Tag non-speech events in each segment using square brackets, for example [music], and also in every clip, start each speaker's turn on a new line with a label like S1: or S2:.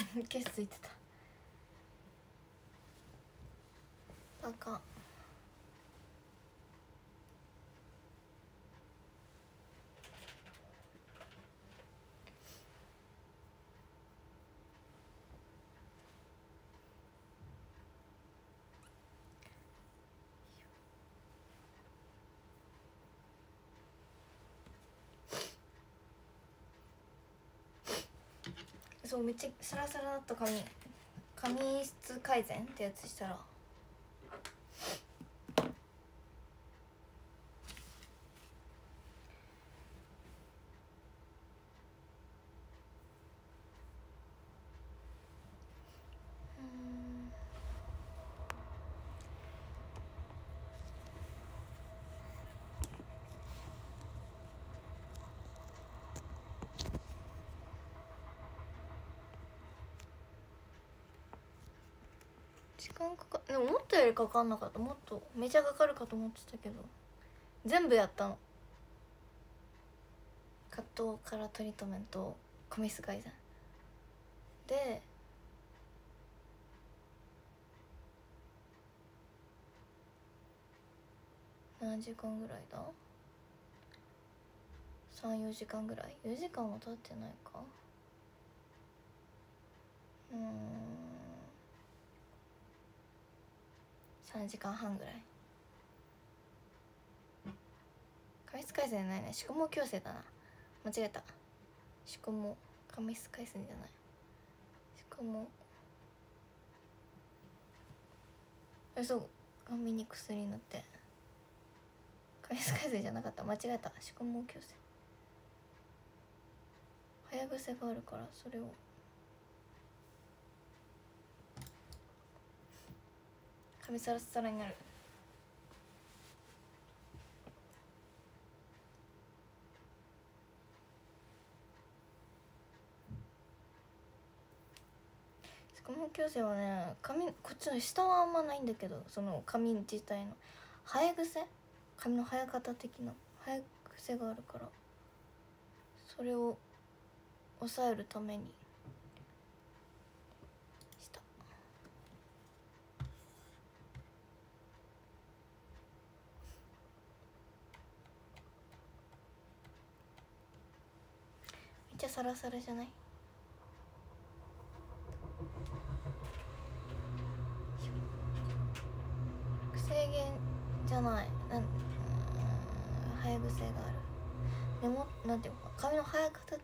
S1: [laughs] ケースついてた。あかんそうめっちゃサラサラだった髪髪質改善ってやつしたら時間かかでも思ったよりかかんなかった。もっとめちゃかかるかと思ってたけど。全部やったの。カットカラートリートメント髪質改善で何時間ぐらいだ？34時間ぐらい？4時間も経ってないか。うん。3時間半ぐらい。髪質改善じゃないね。宿毛矯正だな。間違えた。宿毛髪質改善じゃない。宿毛。えそう。髪に薬塗って。髪質改善じゃなかった。間違えた。宿毛矯正。早癖があるからそれを。髪サラサラになる宿毛矯正はね髪こっちの下はあんまないんだけどその髪自体の。生え癖？髪の生え方的な。生え癖があるから。それを抑えるためにしためっちゃサラサラじゃない？制限じゃない。なんうーん生え癖がある。でもなんていうか髪の生え方的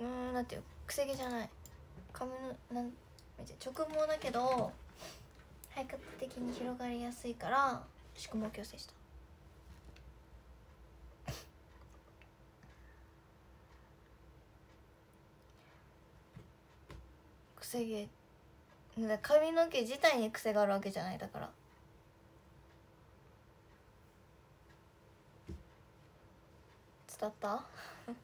S1: に。うんなんていう癖毛じゃない。髪のなんめっちゃ直毛だけど生え方的に広がりやすいから宿毛矯正した。癖毛髪の毛自体に癖があるわけじゃないだから。伝った？[laughs]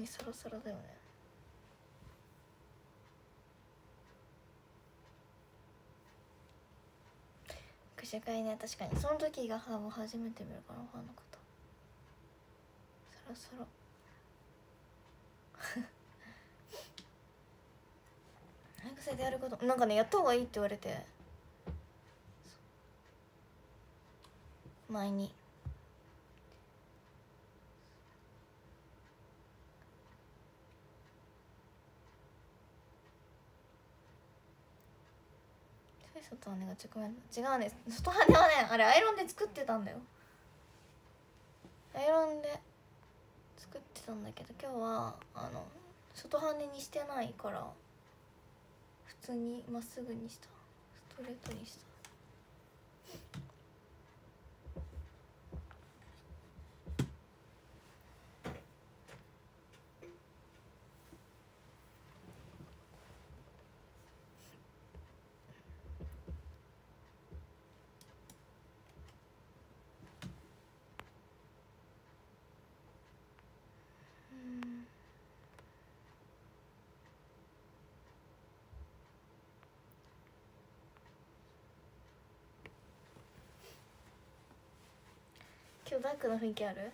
S1: えサラサラだよね。握手会ね確かに。その時が多分初めて見るからファンの方サラサラ早くせでやること。なんかねやった方がいいって言われて。前に。外羽が直面違うね外羽はねあれアイロンで作ってたんだよ。アイロンで作ってたんだけど今日はあの外羽にしてないから普通にまっすぐにした。ストレートにした。ダークな雰囲気ある？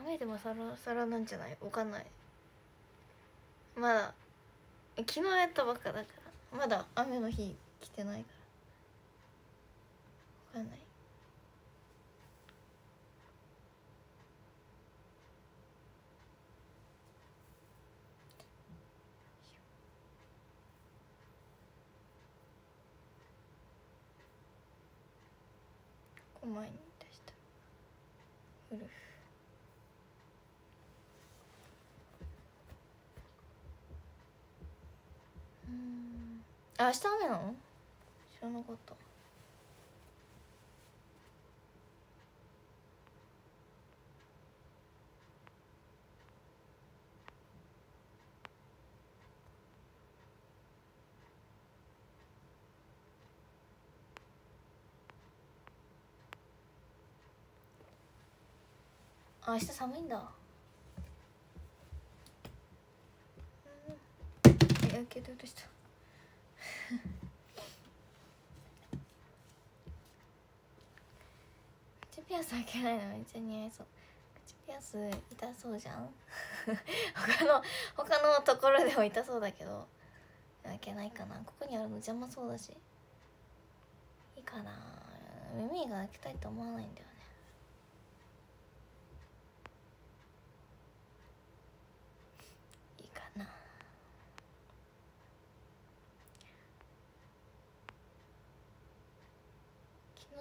S1: 雨でもサラサラなんじゃない？わかんない。まだ昨日やったばっかだからまだ雨の日来てないから。わかんない5枚に出したウルフうんあ明日雨なの？知らなかった。あ明日寒いんだ。うん。やけどとした。口ピアス開けないのめっちゃ似合いそう。口ピアス痛そうじゃん。[laughs] 他の他のところでも痛そうだけど。開けないかな。ここにあるの邪魔そうだし。いいかな。耳が開けたいと思わないんだよねいいかな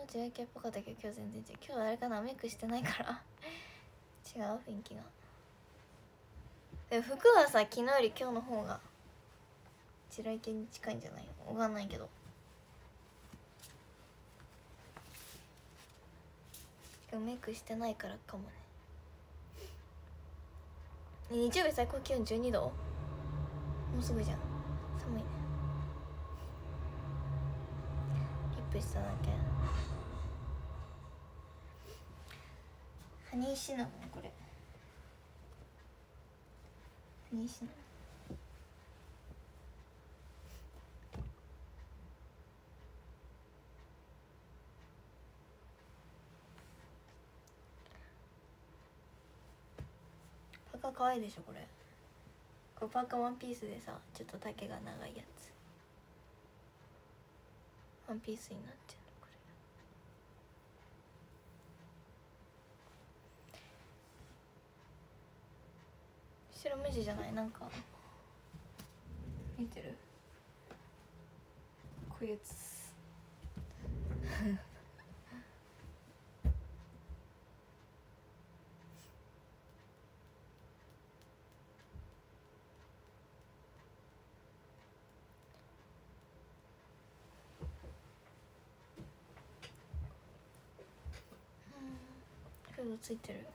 S1: JK っぽかったけど今日全然違う。今日はあれかな？メイクしてないから。[laughs] 違う？雰囲気がで服はさ昨日より今日の方が白池に近いんじゃないわかんないけど。メイクしてないからかもね。日曜日最高気温12度？もうすぐじゃん。寒いね。リップしただけ。ハニーシナモンこれ。ハニーシナモンパカ可愛いでしょこれ。これパーカワンピースでさちょっと丈が長いやつ。ワンピースになってるの白目地じゃない？なんか。見てる？こういうやつ。フードついてる。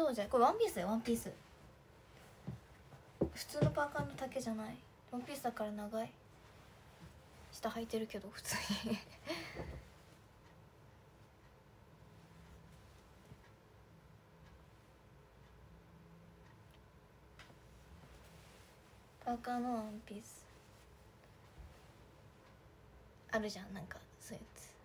S1: 半ズボンじゃこれワンピースだよ。ワンピース。普通のパーカーの丈じゃない。ワンピースだから長い。下履いてるけど普通に。パーカーのワンピース。あるじゃん。なんかそういうやつ。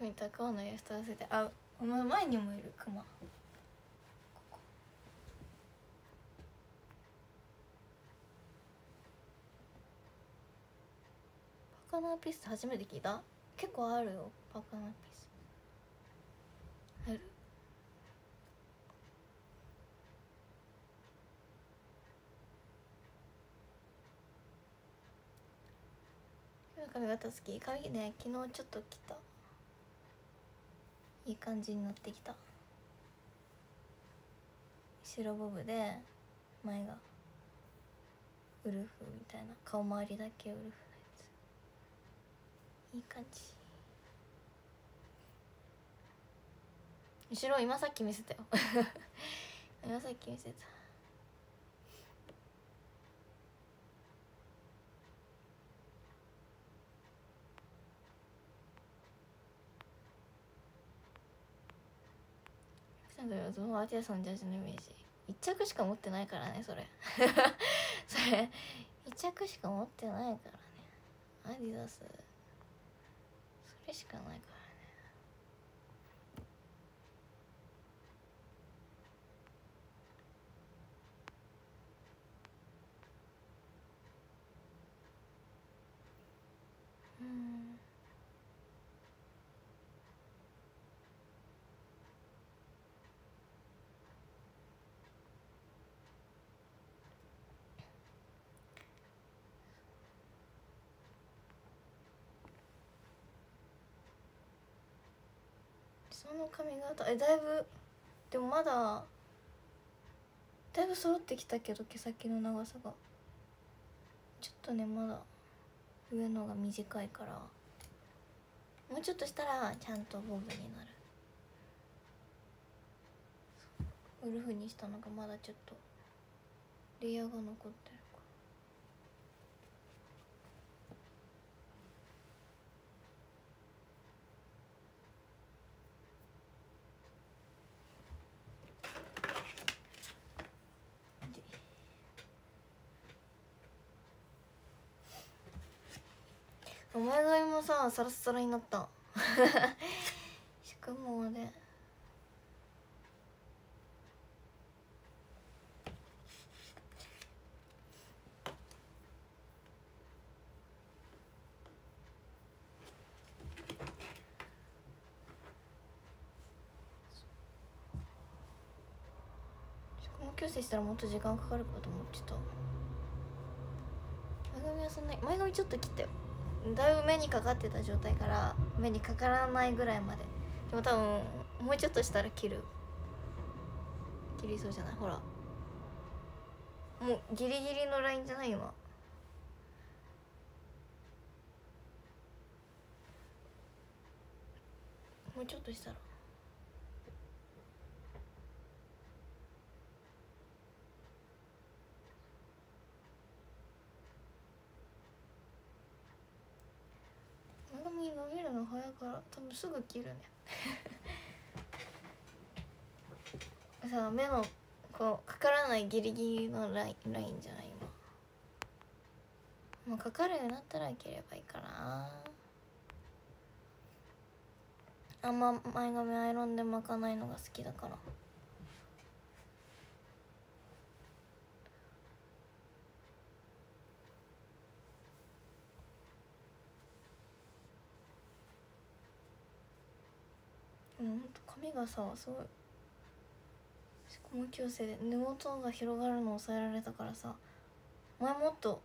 S1: 組合わせてあお前前にもいるクマ。パカナピース初めて聞いた？結構あるよパカナピース。ある。髪型好き髪ね昨日ちょっと来た。いい感じになってきた。後ろボブで前がウルフみたいな顔周りだけウルフのやつ。いい感じ。後ろ今さっき見せたよ。[laughs] 今さっき見せた。なんだよそのアティアさんのジャージのイメージ。一着しか持ってないからねそれ。[laughs] それ一着しか持ってないからね。アディダス。それしかないから。その髪型？えだいぶでもまだだいぶ揃ってきたけど毛先の長さが。ちょっとねまだ上のが短いから。もうちょっとしたらちゃんとボブになる。ウルフにしたのがまだちょっとレイヤーが残って前髪もさサラッサラになった。宿毛で矯正したらもっと時間かかるかと思ってた。前髪はそんなに前髪ちょっと切ったよだいぶ目にかかってた状態から目にかからないぐらいまで。でも多分もうちょっとしたら切る。切りそうじゃない？ほら。もうギリギリのラインじゃない？今。もうちょっとしたら前髪伸びるの早いから多分すぐ切るね。さあ目のこうかからないギリギリのラインラインじゃない今もうかかるようになったら切ればいいかな。あんま前髪アイロンで巻かないのが好きだから。うほんと髪がさすごい。宿毛矯正で根元が広がるのを抑えられたからさ。前もっと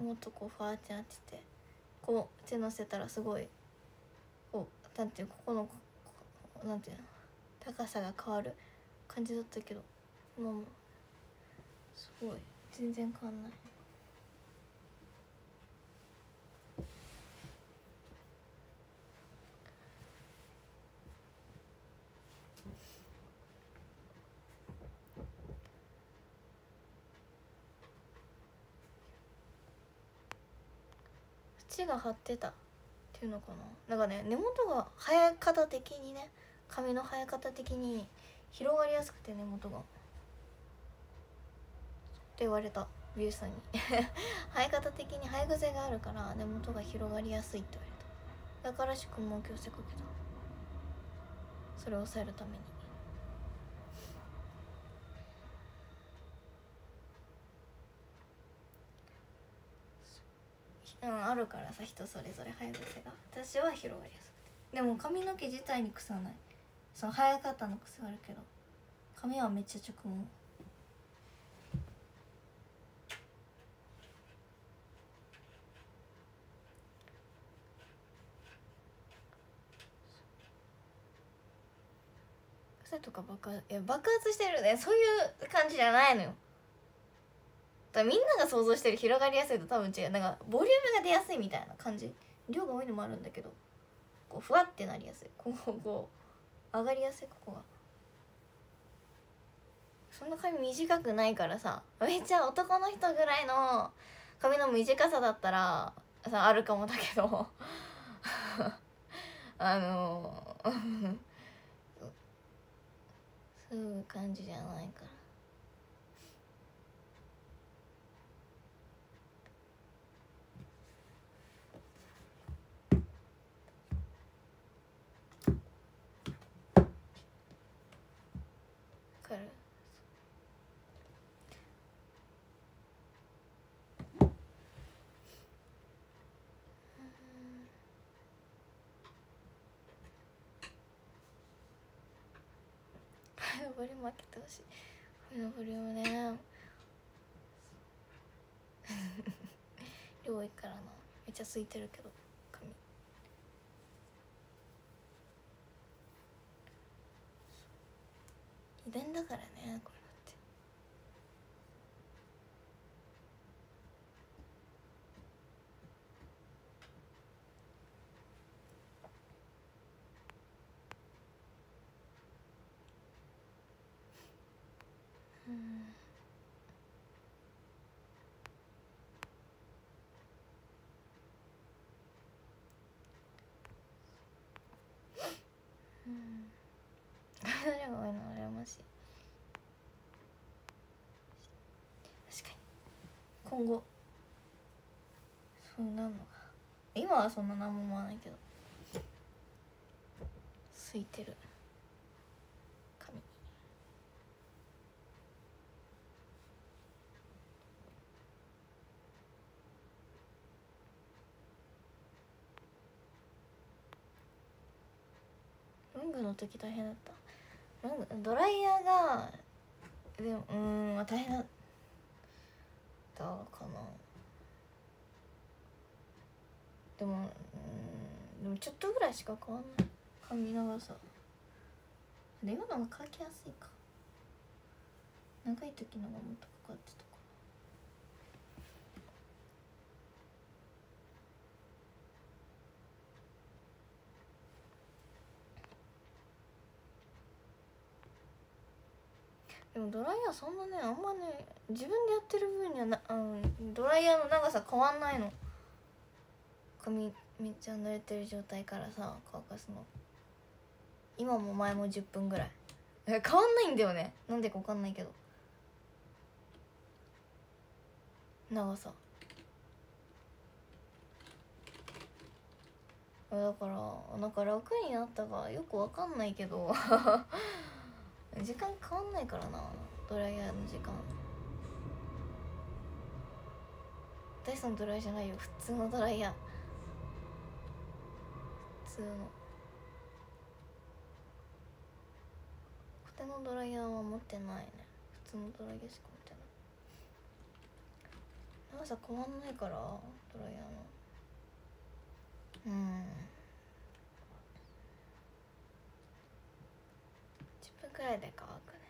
S1: もっとこうファーってなっててこう手乗せたらすごいこうなんていうここのここなんていうの高さが変わる感じだったけど今もすごい全然変わんない。縁が張ってた。っていうのかな。なんかね根元が生え方的にね髪の生え方的に広がりやすくて根元が。って言われた。美容師さんに。[laughs] 生え方的に生え癖があるから根元が広がりやすいって言われた。だから宿毛矯正かけた。それを抑えるために。うんあるからさ人それぞれ生え癖が。私は広がりやすくて。でも髪の毛自体にくさない。その生え方の癖はあるけど。髪はめっちゃ直毛。癖とか爆発いや爆発してるね。そういう感じじゃないのよ。だみんなが想像してる広がりやすいと多分違う。なんかボリュームが出やすいみたいな感じ。量が多いのもあるんだけどこうふわってなりやすい。こここう上がりやすいここが。そんな髪短くないからさめっちゃ男の人ぐらいの髪の短さだったらさあるかもだけど。[laughs] あの [laughs] そういう感じじゃないからわかる髪のボリューム開けてほしい。髪のボリュームね。[laughs] 量多いからな。めっちゃ空いてるけど髪。遺伝だからねこれ。うん。髪の量が多いの羨ましい。確かに。今後そうなるのか今はそんな何も思わないけど。空いてる髪の時大変だった。ドライヤーがでもうん大変だったかな。でもうんでもちょっとぐらいしか変わんない。髪長さ。で今のが乾きやすいか。長い時のがもっとかかってた。でもドライヤーそんなねあんまね自分でやってる分にはな、うん、ドライヤーの長さ変わんないの。髪めっちゃ濡れてる状態からさ乾かすの。今も前も10分ぐらい。変わんないんだよね。なんでか分かんないけど。長さ。だからなんか楽になったかよく分かんないけど。時間変わんないからなドライヤーの時間。ダイソンドライヤーじゃないよ普通のドライヤー。普通の。コテのドライヤーは持ってないね。普通のドライヤーしか持ってない。長さ変わんないからドライヤーの。うん10分くらいで乾くね。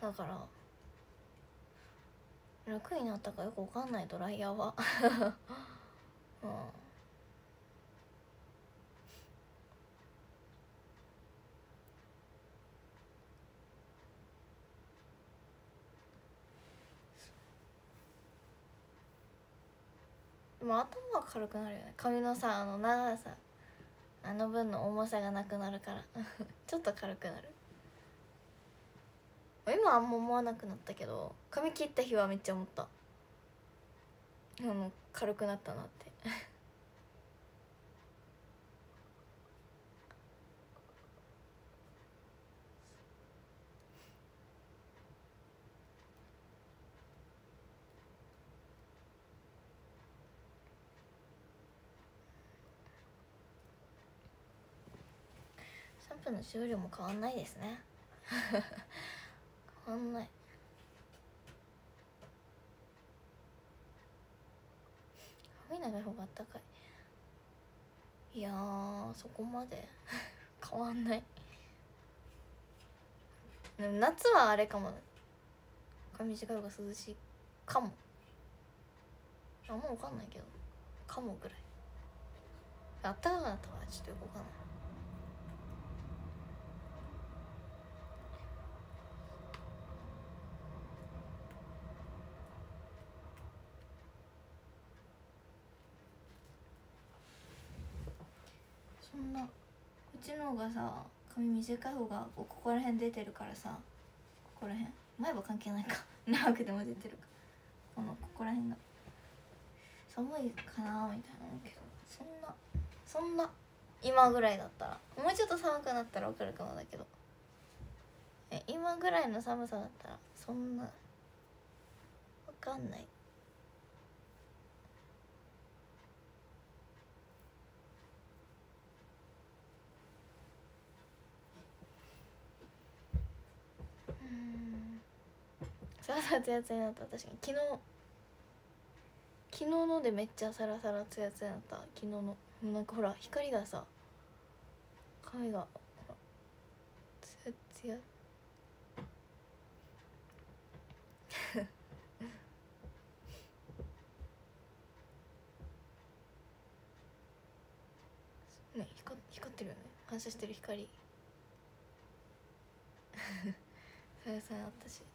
S1: だから楽になったかよくわかんないドライヤーは。[laughs] うん。でも頭は軽くなるよね。髪のさあの長さ。あの分の重さがなくなるから。[laughs] ちょっと軽くなる。今あんま思わなくなったけど髪切った日はめっちゃ思った。あの軽くなったなって。プの使用量も変わんないですね。[laughs] 変わんない。髪長い方があったかい。いやそこまで。[laughs] 変わんない。夏はあれかも。髪短い方が涼しいかも。あんま分かんないけど。かもぐらい。あったかかったらちょっとよく分かんないそんなうちの方がさ髪短い方がここら辺出てるからさここら辺。前歯関係ないか。[laughs] 長くても出てるか。このここら辺が。寒いかなみたいな思うけど。そんなそんな今ぐらいだったら。もうちょっと寒くなったら分かるかもだけど。え今ぐらいの寒さだったらそんな分かんない。サラサラツヤツヤになった。確かに昨日昨日のでめっちゃサラサラツヤツヤになった。昨日の。なんかほら光がさ髪がツヤツヤね光光ってるよね。反射してる光。[laughs] サラサラあったし。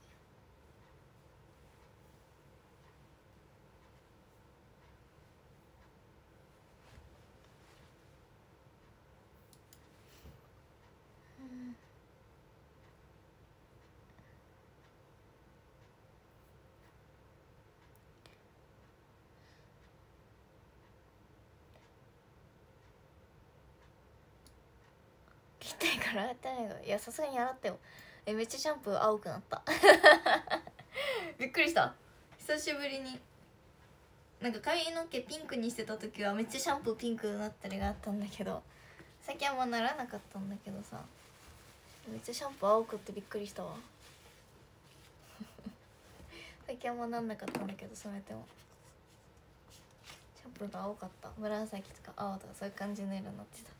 S1: 切ってから洗ってないの。いやさすがに洗ったよえめっちゃシャンプー青くなった。[laughs] びっくりした。久しぶりに。なんか髪の毛ピンクにしてた時はめっちゃシャンプーピンクになったりがあったんだけど最近あんまならなかったんだけどさ。めっちゃシャンプー青くってびっくりしたわ。[laughs] 最近あんまなんなかったんだけど染めても。シャンプーが青かった。紫とか青とかそういう感じの色になってた。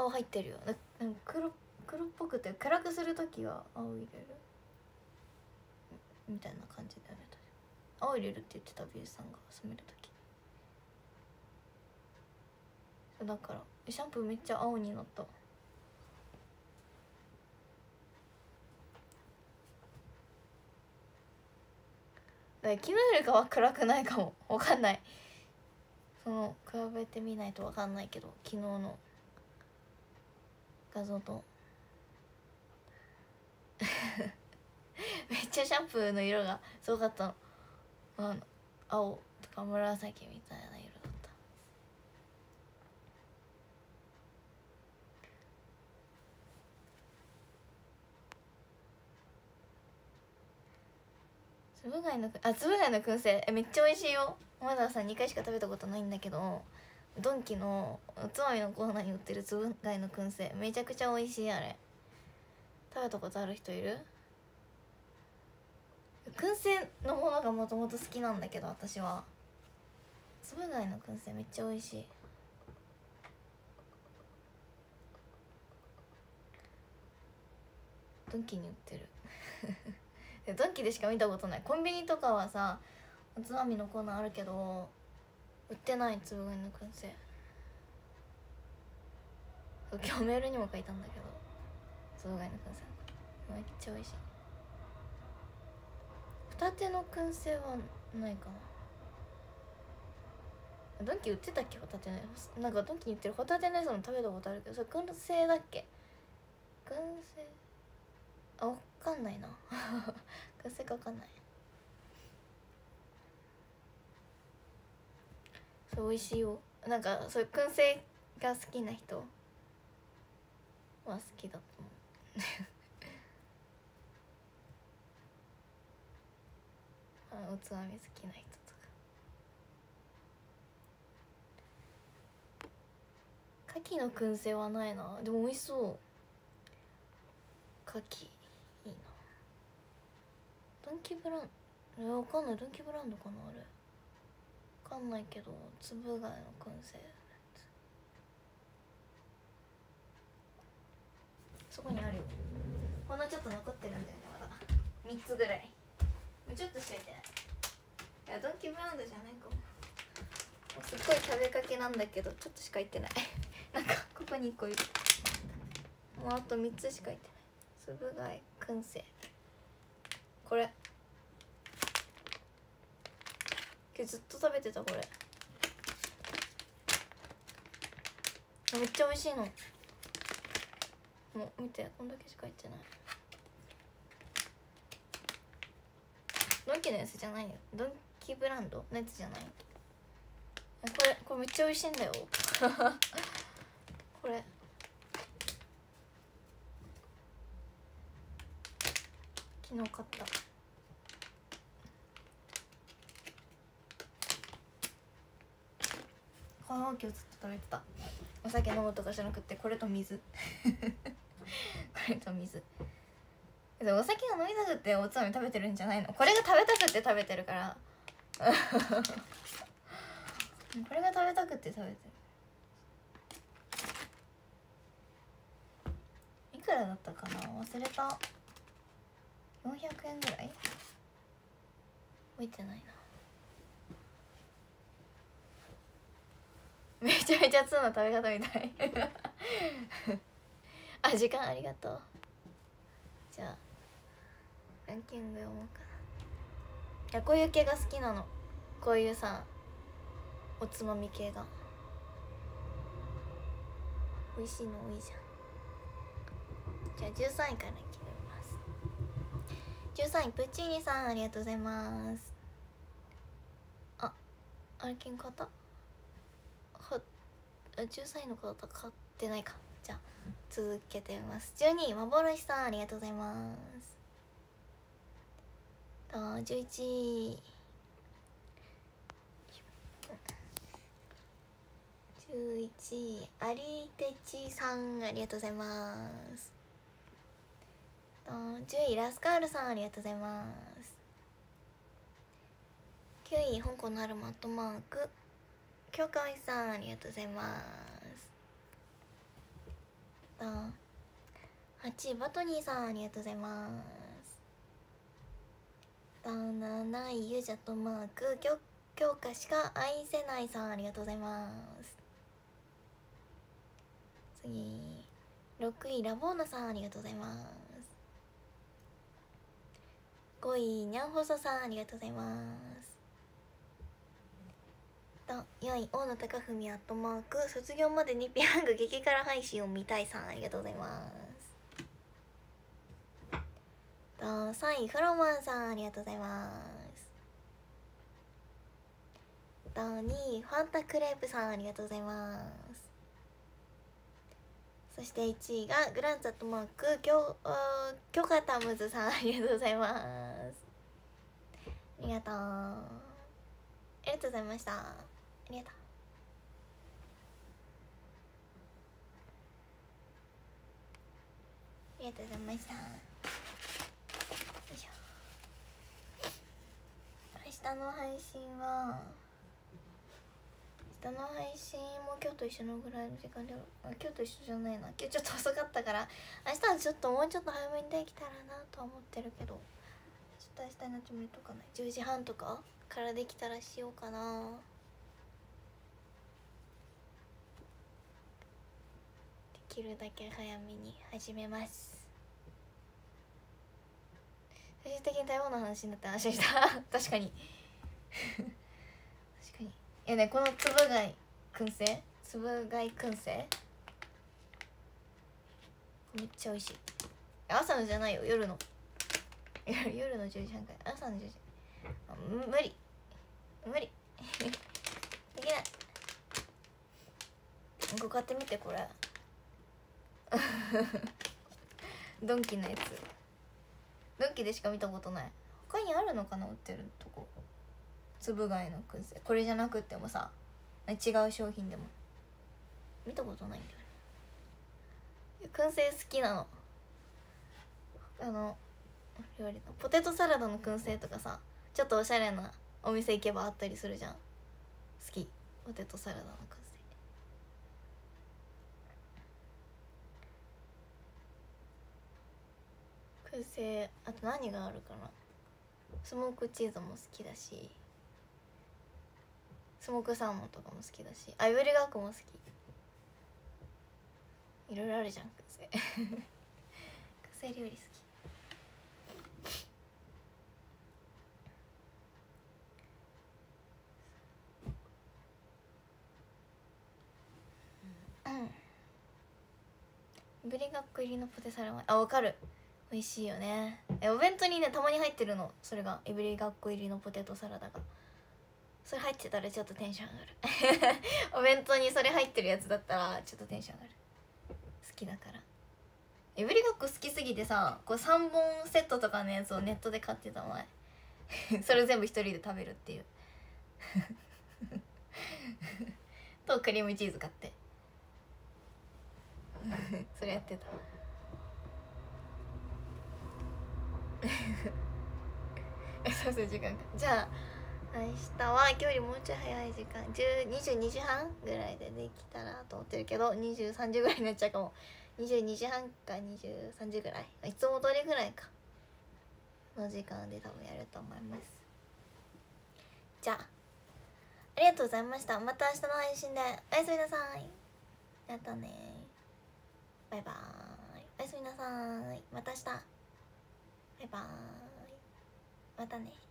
S1: 青入ってるよ。なんか黒黒っぽくて暗くする時は青入れる。みたいな感じだよね確か青入れるって言ってた美術さんが染める時そうだからシャンプーめっちゃ青になった。だ昨日よりかは暗くないかも。わかんない。その比べてみないとわかんないけど昨日の画像と。めっちゃシャンプーの色がすごかったの。あの青とか紫みたいな色だった。つぶ貝のあつぶ貝の燻製。えめっちゃ美味しいよ。まださ2回しか食べたことないんだけど。ドンキのおつまみのコーナーに売ってるつぶ貝の燻製めちゃくちゃ美味しいあれ。食べたことある人いる？燻製のものがもともと好きなんだけど私は。つぶ貝の燻製めっちゃ美味しい。ドンキに売ってる。[laughs] ドンキでしか見たことない。コンビニとかはさおつまみのコーナーあるけど売ってないつぶ貝の燻製。今日メールにも書いたんだけど。つぶ貝の燻製。めっちゃ美味しい。ホタテの燻製はないかなドンキ売ってたっけ？ホタテの。なんかドンキに売ってる。ホタテのやつも食べたことあるけど。それ燻製だっけ？燻製？あわかんないな。[laughs] 燻製かわかんない。そう美味しいよ。なんかそういう燻製が好きな人は好きだと思う。[laughs] あおつまみ好きな人とか。牡蠣の燻製はないな。でも美味しそう。牡蠣いいな。ドンキブランえわかんない。ドンキブランドかなあれ。かんないけど粒貝の燻製。そこにあるよ。ほんのちょっと残ってるんだよねまだ3つぐらい。もうちょっとしかいてい。やドンキブランドじゃないかも。すっごい食べかけなんだけどちょっとしかいってない。[laughs] なんかここに1個いる。もうあと3つしかいってない。粒貝燻製。これ。今日ずっと食べてたこれ。めっちゃ美味しいの。もう見てこんだけしか入ってない。ドンキのやつじゃないよ。ドンキブランド？のやつじゃない。これこれめっちゃ美味しいんだよ。[laughs] これ。昨日買った。この今日ずっと食べてた。お酒飲むとかじゃなくてこれと水。これと水。[laughs] でお酒が飲みたくておつまみ食べてるんじゃないの？これが食べたくて食べてるから。[laughs] これが食べたくて食べてる。いくらだったかな？忘れた。400円ぐらい？覚えてないな。[laughs] めちゃめちゃ通の食べ方みたい。[laughs] あ時間ありがとう。じゃあランキング読もうかな。やこういう系が好きなの。こういうさおつまみ系が。美味しいの多いじゃん。じゃあ13位から決めます。13位プッチーニさんありがとうございます。ああれ金買った？13位の方買ってないか。じゃあ続けてみます。12位幻さんありがとうございます。と11位11位アリテチさんありがとうございます。と10位ラスカールさんありがとうございます。9位香港のあるマットマーク。京香織さんありがとうございます。と8位バトニーさんありがとうございます。と7位ユジャトマーク京京香しか愛せないさんありがとうございます。次6位ラボーナさんありがとうございます。5位にゃんほそさんありがとうございます。と4位大野貴文アットマーク卒業までにピヤング激辛配信を見たいさんありがとうございます。と3位フロマンさんありがとうございます。と2位ファンタクレープさんありがとうございます。そして1位がグランツアットマークキョキョカタムズさんありがとうございます。ありがとう。ありがとうございました。ありがとうありがとうございました明日の配信は明日の配信も今日と一緒のぐらいの時間で今日と一緒じゃないな。今日ちょっと遅かったから明日はちょっともうちょっと早めにできたらなとは思ってるけどちょっと明日になってもとかない10時半とかからできたらしようかな。きるだけ早めに始めます。最終的に食べ物の話になって安心した。[laughs] 確かに。[laughs] 確かに。いやねこのつぶ貝燻製？つぶ貝燻製？めっちゃ美味しい。朝のじゃないよ。夜の。夜の10時半から朝の10時。無理。無理。[laughs] できない。ここ買ってみてこれ。[laughs] ドンキのやつ。ドンキでしか見たことない。他にあるのかな売ってるとこ。つぶ貝の燻製。これじゃなくてもさ違う商品でも。見たことないんだよね。燻製好きなの。あの料理のポテトサラダの燻製とかさちょっとおしゃれなお店行けばあったりするじゃん。好き。ポテトサラダの燻製。あと何があるかな？スモークチーズも好きだし。スモークサーモンとかも好きだし。あいぶりがっこも好き。いろいろあるじゃん燻製燻製料理好き。うん。ぶりがっこ入りのポテサラはあわかる。美味しいよね。えお弁当にねたまに入ってるの。それがいぶりがっこ入りのポテトサラダが。それ入ってたらちょっとテンション上がる。[laughs] お弁当にそれ入ってるやつだったらちょっとテンション上がる。好きだから。いぶりがっこ好きすぎてさこう3本セットとかのやつをネットで買ってた前。[laughs] それ全部一人で食べるっていう。[laughs] とクリームチーズ買って。それやってた。[laughs] そうそう時間か。じゃあ明日は今日よりもうちょい早い時間。22時半ぐらいでできたらと思ってるけど23時ぐらいになっちゃうかも。22時半か23時ぐらい。いつも通りぐらいか。の時間で多分やると思います。じゃあありがとうございました。また明日の配信で。おやすみなさい。やったねバイバーイ。おやすみなさい。また明日。バイバーイ。またね。